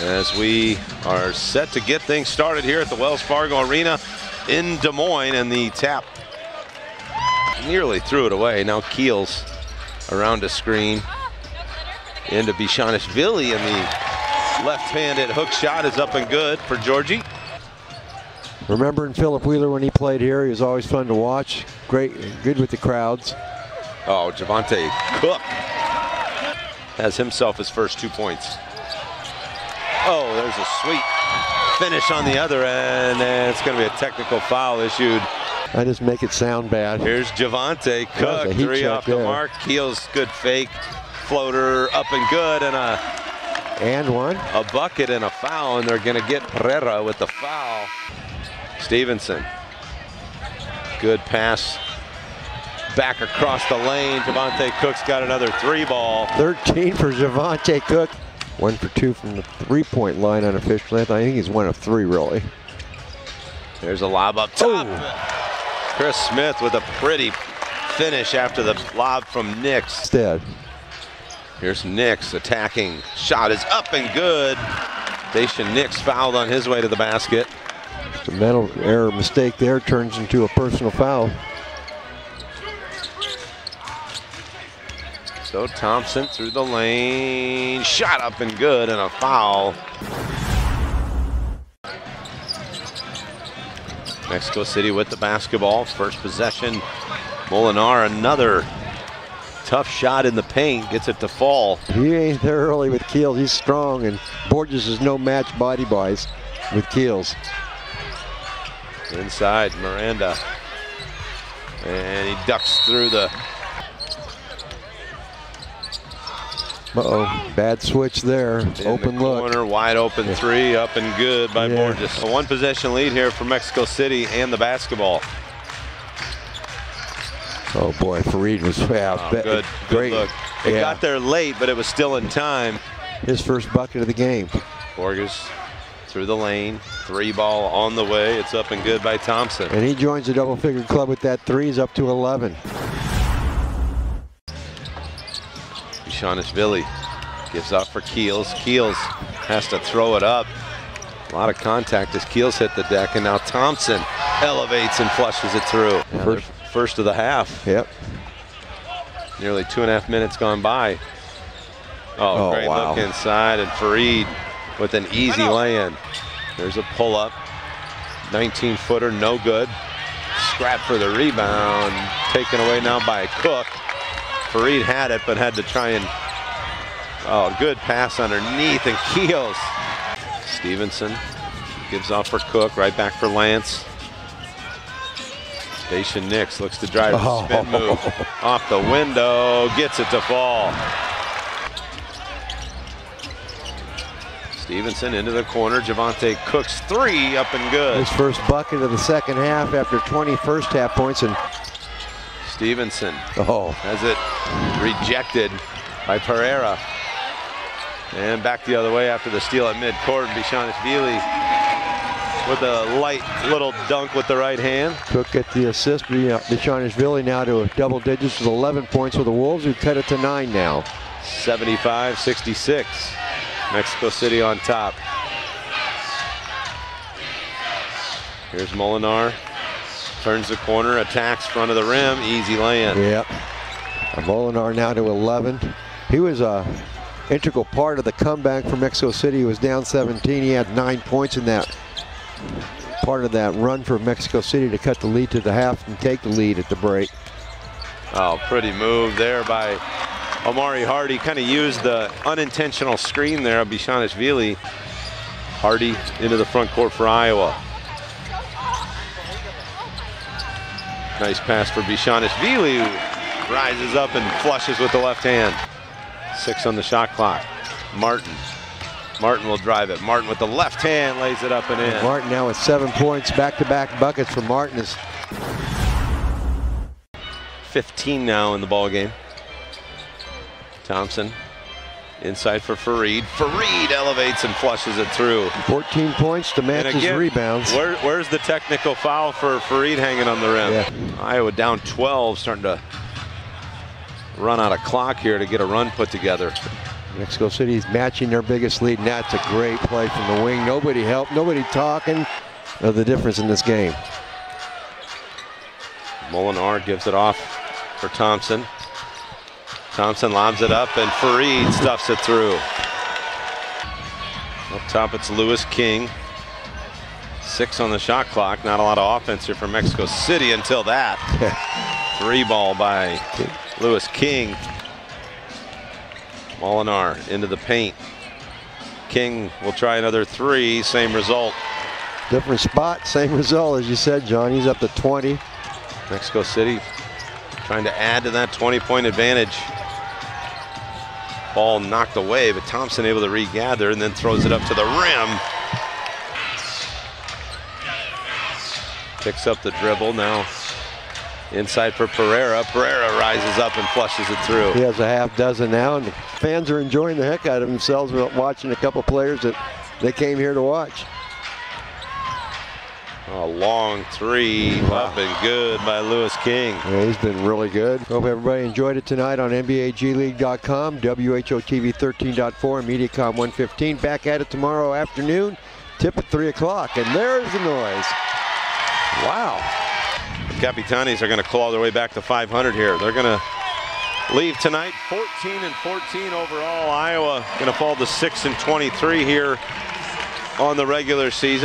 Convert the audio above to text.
as we are set to get things started here at the Wells Fargo Arena in Des Moines and the tap nearly threw it away. Now Keels around a screen into Bezhanishvili and the left-handed hook shot is up and good for Georgie. Remembering Philip Wheeler when he played here, he was always fun to watch. Great, good with the crowds. Oh, Javante Cook has himself his first two points. Oh, there's a sweet finish on the other end, and it's going to be a technical foul issued. I just make it sound bad. Here's Javante Cook, three off the mark. Keels, good fake, floater up and good, and a and one a bucket and a foul, and they're going to get Pereira with the foul. Stevenson, good pass back across the lane. Javante Cook's got another three ball. 13 for Javante Cook. One for two from the three-point line unofficially. I think he's one of three, really. There's a lob up top. Oh. Chris Smith with a pretty finish after the lob from Nix. Instead. Here's Nix attacking. Shot is up and good. Daishen Nix fouled on his way to the basket. The mental error mistake there turns into a personal foul. So Thompson through the lane, shot up and good, and a foul. Mexico City with the basketball. First possession. Molinar, another tough shot in the paint, gets it to fall. He ain't there early with Keels. He's strong, and Borges is no match body-wise with Keels. Inside, Miranda. And he ducks through the Uh-oh, bad switch there. In open the look. Corner, wide open three, up and good by yeah. Borges. A one possession lead here for Mexico City and the basketball. Oh boy, Farid was yeah, oh, good, great. Look. It yeah. got there late, but it was still in time. His first bucket of the game. Borges through the lane, three ball on the way. It's up and good by Thompson. And he joins the double-figure club with that three. He's up to 11. Bezhanishvili gives up for Keels. Keels has to throw it up. A lot of contact as Keels hit the deck, and now Thompson elevates and flushes it through. First, first of the half. Yep. Nearly two and a half minutes gone by. Oh, oh great wow. look inside, and Fareed with an easy lay-in. There's a pull-up. 19-footer, no good. Scrap for the rebound, taken away now by Cook. Fareed had it, but had to try and, oh, good pass underneath and Keels. Stevenson gives off for Cook, right back for Lance. Daishen Nix looks to drive the spin oh. move off the window, gets it to fall. Stevenson into the corner. Javante Cook's three up and good. His first bucket of the second half after 20 first half points and Stevenson oh. has it rejected by Pereira. And back the other way after the steal at midcourt. Bezhanishvili with a light little dunk with the right hand. Cook get the assist. Uh, Bezhanishvili now to double digits with 11 points for the Wolves who cut it to nine now. 75-66. Mexico City on top. Here's Molinar Turns the corner, attacks front of the rim, easy lay-in. Yeah. Molinar now to 11. He was a integral part of the comeback for Mexico City. He was down 17. He had nine points in that part of that run for Mexico City to cut the lead to the half and take the lead at the break. Oh, pretty move there by Omari Hardy. Kind of used the unintentional screen there of Bezhanishvili. Hardy into the front court for Iowa. Nice pass for Bezhanishvili, who rises up and flushes with the left hand. Six on the shot clock. Martin. Martin will drive it. Martin with the left hand lays it up and in. Martin now with seven points, back-to-back -back buckets for Martin. Is 15 now in the ball game. Thompson Inside for Fareed. Fareed elevates and flushes it through. 14 points to match again, his rebounds. Where, where's the technical foul for Fareed hanging on the rim? Yeah. Iowa down 12, starting to run out of clock here to get a run put together. Mexico City's matching their biggest lead, and that's a great play from the wing. Nobody helped, nobody talking of the difference in this game. Molinar gives it off for Thompson. Thompson lobs it up, and Farid stuffs it through. Up top, it's Lewis King. Six on the shot clock. Not a lot of offense here for Mexico City until that. Three ball by Lewis King. Molinar into the paint. King will try another three. Same result. Different spot, same result as you said, John. He's up to 20. Mexico City trying to add to that 20 point advantage. Ball knocked away, but Thompson able to regather and then throws it up to the rim. Picks up the dribble now. Inside for Pereira. Pereira rises up and flushes it through. He has a half dozen now, and fans are enjoying the heck out of themselves watching a couple players that they came here to watch. A long three, wow. up and good by Lewis King. Yeah, he's been really good. Hope everybody enjoyed it tonight on NBAGLeague.com, WHOTV13.4, and MediaCom 115. Back at it tomorrow afternoon, tip at 3 o'clock. And there's the noise. Wow. The Capitanes are going to claw their way back to 500 here. They're going to leave tonight 14 and 14 overall. Iowa going to fall to 6 and 23 here on the regular season.